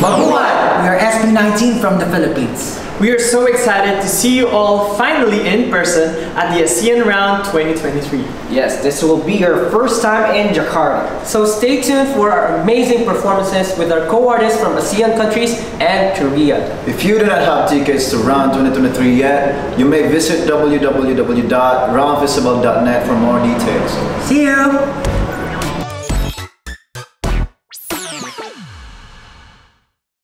Mabuhay! We are SB19 from the Philippines. We are so excited to see you all finally in person at the ASEAN Round 2023. Yes, this will be your first time in Jakarta. So stay tuned for our amazing performances with our co-artists from ASEAN countries and Korea. If you do not have tickets to Round 2023 yet, you may visit www.roundfestival.net for more details. See you!